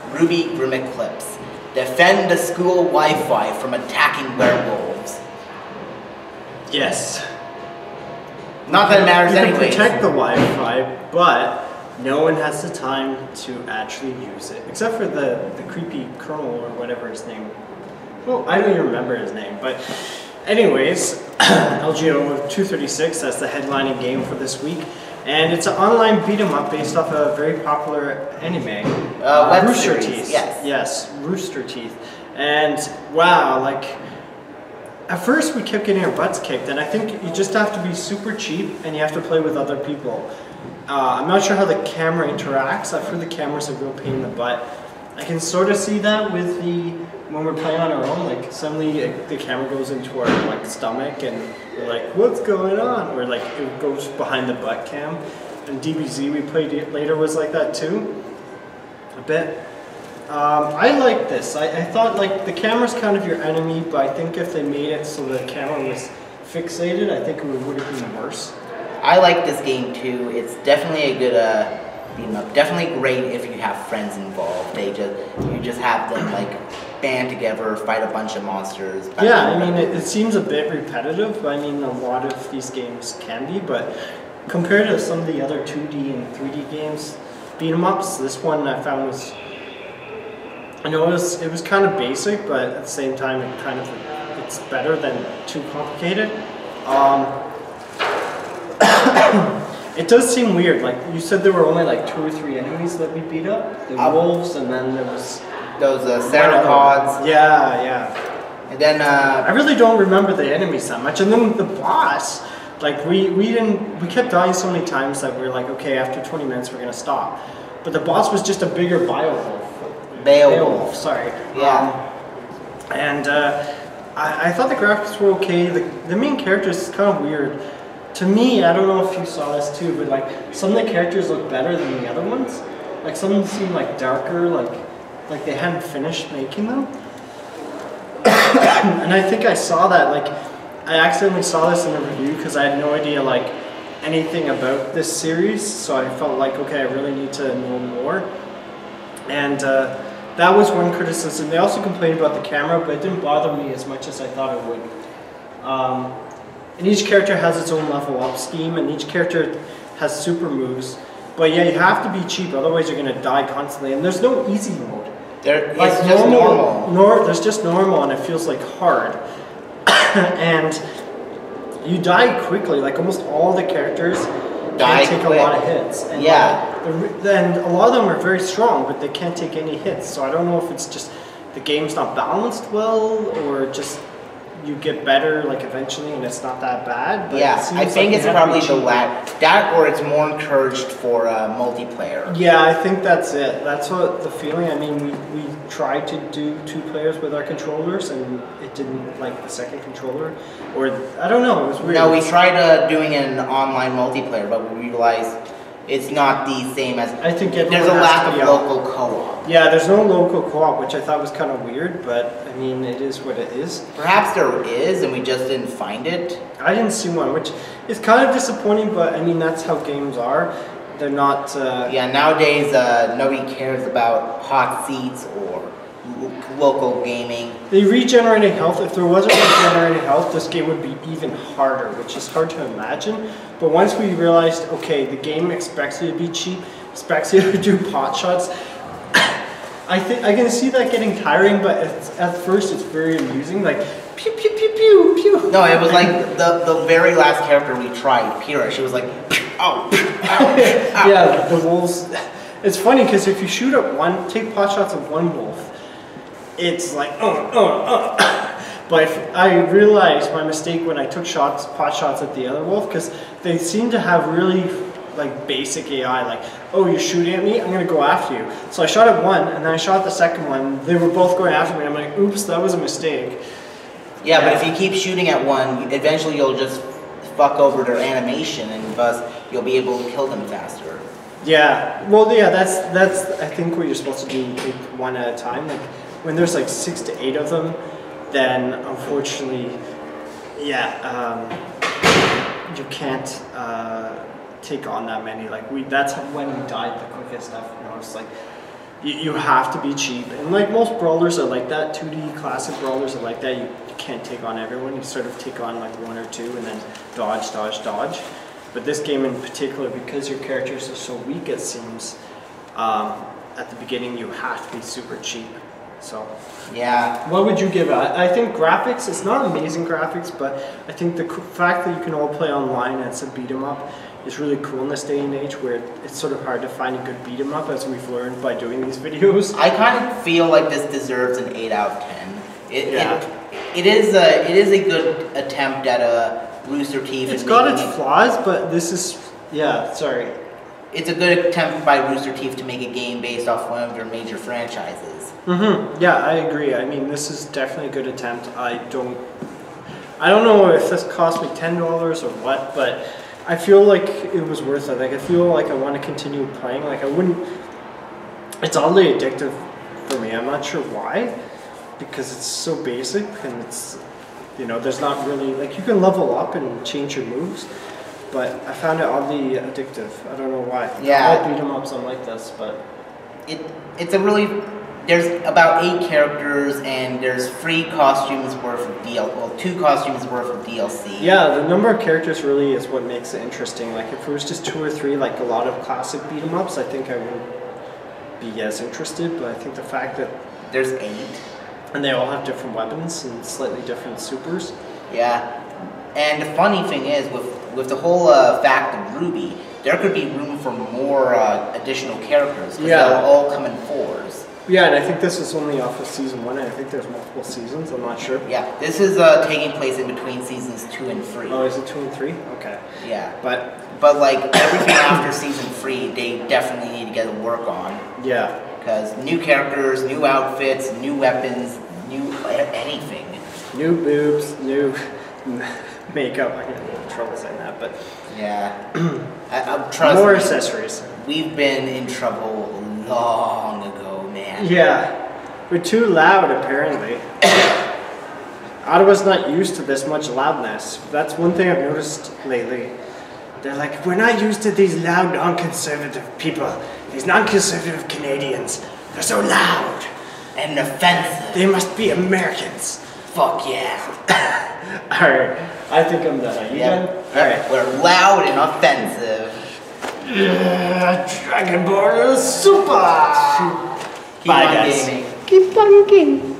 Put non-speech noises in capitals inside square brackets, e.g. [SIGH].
RWBY Grimm Eclipse. Defend the school Wi-Fi from attacking werewolves. Yes. Not that it matters you can anyways. protect the Wi-Fi, but no one has the time to actually use it, except for the the creepy colonel or whatever his name. Well, I don't even remember his name, but anyways, [CLEARS THROAT] LGO 236. That's the headlining game for this week, and it's an online beat 'em up based off a very popular anime, Uh, web Rooster series, Teeth. yes. Yes, Rooster Teeth, and wow, like at first we kept getting our butts kicked and i think you just have to be super cheap and you have to play with other people. Uh, i'm not sure how the camera interacts. I've heard the camera's a real pain in the butt i can sort of see that with the when we're playing on our own like suddenly the camera goes into our like stomach and we're like what's going on or like it goes behind the butt cam and dbz we played it later was like that too a bit um, I like this. I, I thought like the camera's kind of your enemy, but I think if they made it so the camera was fixated, I think it would have been worse. I like this game too. It's definitely a good uh, beat 'em up. Definitely great if you have friends involved. They just you just have them like band together, fight a bunch of monsters. Yeah, I mean it, it seems a bit repetitive. But I mean a lot of these games can be, but compared to some of the other 2D and 3D games, beat 'em ups, this one I found was. I know it was it was kind of basic, but at the same time it kind of it's better than too complicated. Um, it does seem weird. Like you said, there were only like two or three enemies that we beat up. The Uh, wolves, and then there was those uh, other- Yeah, yeah. and then I uh, really don't remember the enemies that much. And then the boss, like we we didn't we kept dying so many times that we were like, okay, after 20 minutes we're gonna stop. But the boss was just a bigger Beowolf. Beowolf. sorry. Yeah. Um, and uh, I, I thought the graphics were okay. The, the main character is kind of weird. To me, I don't know if you saw this too, but like some of the characters look better than the other ones. Like some of them seem like darker, like like they hadn't finished making them. [COUGHS] and I think I saw that like I accidentally saw this in a review because I had no idea like anything about this series, so I felt like okay, I really need to know more. And uh, that was one criticism. They also complained about the camera, but it didn't bother me as much as I thought it would. Um, and each character has its own level up scheme, and each character has super moves. But yeah, you have to be cheap, otherwise you're gonna die constantly. And there's no easy mode. there Like just normal. Nor, there's just normal, and it feels like hard. [COUGHS] and you die quickly. Like almost all the characters Die can't take quick. a lot of hits. And Yeah. like, then a lot of them are very strong, but they can't take any hits. So I don't know if it's just the game's not balanced well, or just you get better like eventually, and it's not that bad. But Yeah, I think you it's have to be probably the lat that, or it's more encouraged for uh, multiplayer. Yeah, I think that's it. That's what the feeling. I mean, we, we tried to do two players with our controllers, and it didn't like the second controller, or I don't know. It was weird. No, we tried uh, doing an online multiplayer, but we realized it's not the same as. I think there's a lack of local co-op. Yeah, there's no local co-op, which I thought was kind of weird, but I mean, it is what it is. Perhaps there is, and we just didn't find it. I didn't see one, which is kind of disappointing, but I mean, that's how games are. They're not. Uh, Yeah, nowadays uh, nobody cares about hot seats or local gaming. The regenerating health, if there wasn't regenerating health, this game would be even harder, which is hard to imagine. But once we realized, okay, the game expects you to be cheap, expects you [LAUGHS] to do pot shots, [COUGHS] I think I can see that getting tiring, but it's, at first it's very amusing, like pew pew pew pew pew. No, it was like the the very last character we tried, Kira. She was like, [LAUGHS] oh, [LAUGHS] yeah, the wolves. It's funny because if you shoot at one, take pot shots at one wolf, it's like uh uh uh. But if I realized my mistake when I took shots, pot shots at the other wolf, because they seem to have really like basic AI. Like, oh, you're shooting at me, I'm gonna go after you. So I shot at one, and then I shot at the second one. They were both going after me. I'm like, oops, that was a mistake. Yeah, but if you keep shooting at one, eventually you'll just fuck over their animation, and thus you'll be able to kill them faster. Yeah, well, yeah, that's that's I think what you're supposed to do, like one at a time. Like when there's like six to eight of them, then unfortunately, yeah, um, you can't uh, take on that many. Like we, that's when we died the quickest. I've noticed. Like you, you have to be cheap. And like most brawlers are like that, 2D classic brawlers are like that. You, you can't take on everyone. You sort of take on like one or two and then dodge, dodge, dodge. But this game in particular, because your characters are so weak, it seems, um, at the beginning you have to be super cheap. So, Yeah. what would you give it? I I think graphics, it's not amazing graphics, but I think the fact that you can all play online and it's a beat 'em up is really cool in this day and age where it's sort of hard to find a good beat 'em up as we've learned by doing these [LAUGHS] videos. I kind of feel like this deserves an eight out of ten. It, Yeah. it, it is a it is a good attempt at a Rooster Teeth. It's got its flaws, but this is, yeah, sorry. It's a good attempt by Rooster Teeth to make a game based off one of their major franchises. Mm-hmm. Yeah, I agree. I mean, this is definitely a good attempt. I don't, I don't know if this cost me ten dollars or what, but I feel like it was worth it. Like I feel like I want to continue playing. Like I wouldn't. It's oddly addictive for me. I'm not sure why, because it's so basic and it's, you know, there's not really like you can level up and change your moves, but I found it oddly addictive. I don't know why. Yeah. All beat 'em ups I'm like this, but It it's a really there's about eight characters and there's three costumes worth of DL well two costumes worth of DLC. Yeah, the number of characters really is what makes it interesting. Like if it was just two or three, like a lot of classic beat 'em ups, I think I wouldn't be as interested. But I think the fact that There's eight. and they all have different weapons and slightly different supers. Yeah. And the funny thing is with with the whole uh, fact of Ruby, there could be room for more uh, additional characters because Yeah. they'll all come in fours. Yeah, and I think this is only off of season one, and I think there's multiple seasons. I'm not sure. Yeah, this is uh, taking place in between seasons two and three. Oh, is it two and three? Okay, Yeah, but but like everything after season three, they definitely need to get work on yeah, because new characters, new outfits, new weapons, new anything. new boobs, new makeup. I get in trouble saying that, but Yeah, [CLEARS THROAT] I, I, trust more me, accessories. we've been in trouble long ago, man. Yeah, we're too loud apparently. [COUGHS] Ottawa's not used to this much loudness. That's one thing I've noticed lately. They're like, we're not used to these loud, non-conservative people. These non-conservative Canadians. They're so loud. And offensive. They must be Americans. Fuck yeah. [COUGHS] All right, I think I'm done. Are you Yeah, done? yeah, we're loud and offensive. Yeah, Dragon Ball is super. Keep Bye, on guys. gaming. Keep on gaming. Thank you.